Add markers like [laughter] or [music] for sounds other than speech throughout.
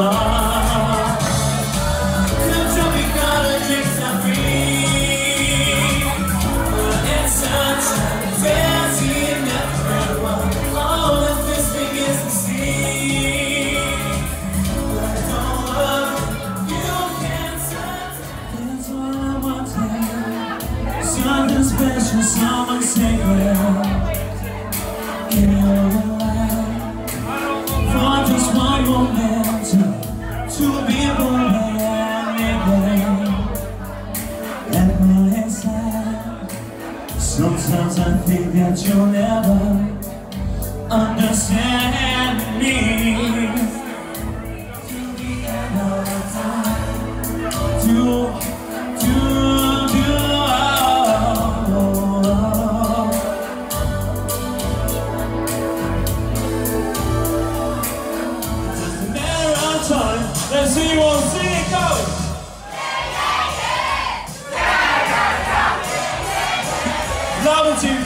love. Sometimes I think that you'll never understand me. Do,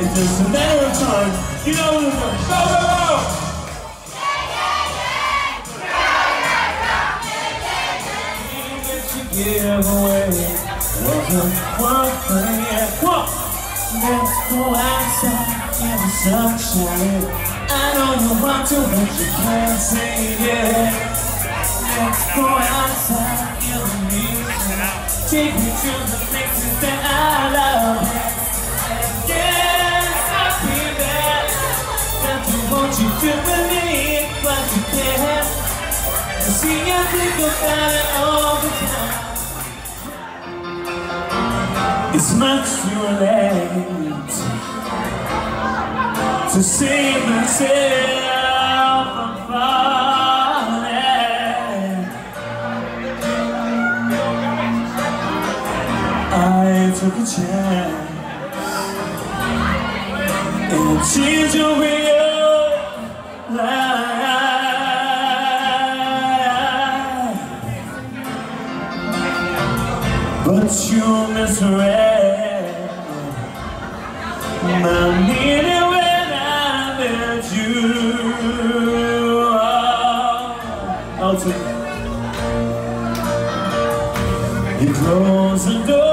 It's just a matter of time. You know what we're going. Go, go, go! give away one thing. Yeah, come. Let's go outside in the sunshine. I know you want to, but you can't say yeah. Let's go outside in the music. Take me to the places that I love. You you to believe, but you can't. See, I think about it all the time. It's much too late to save myself from falling. I took a chance and changed your way But you misread my meaning when I met you. Oh, to you closed the door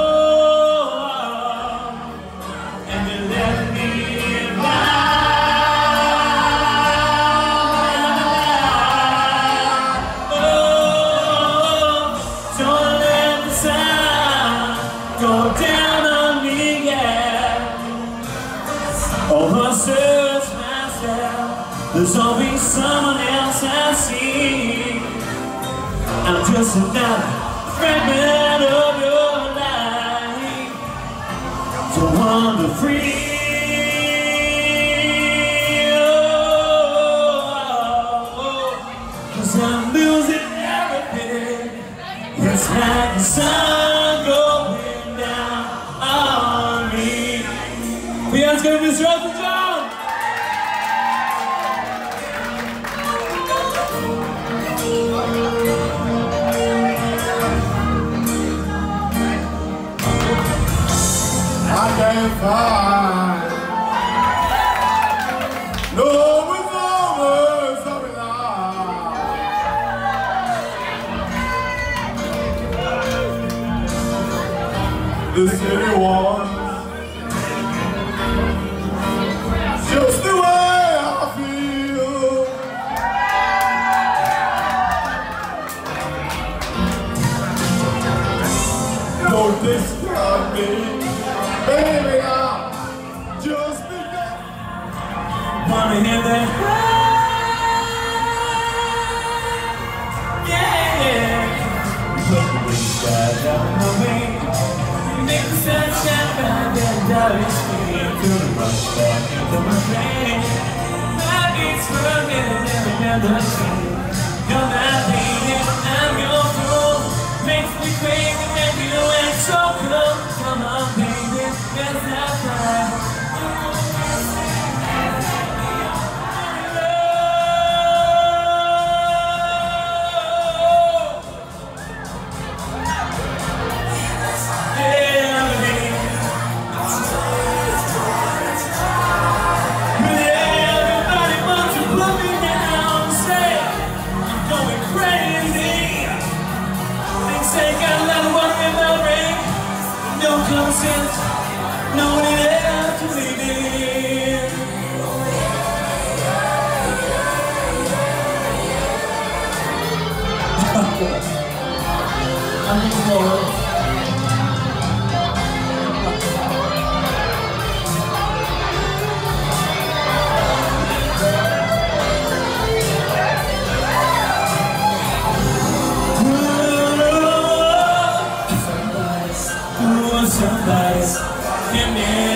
Oh, I search myself. There's always someone else I see. I'm just another fragment of your life. To wander free. Oh, Cause I'm losing everything. It's like the sun To Mr. Elton John. I can't find no performers of it all. The and another tune. You're my lady, I'm your fool. Makes me crazy when you act so cool. Come on, baby, sense, no one else to believe [laughs] in. Candyman.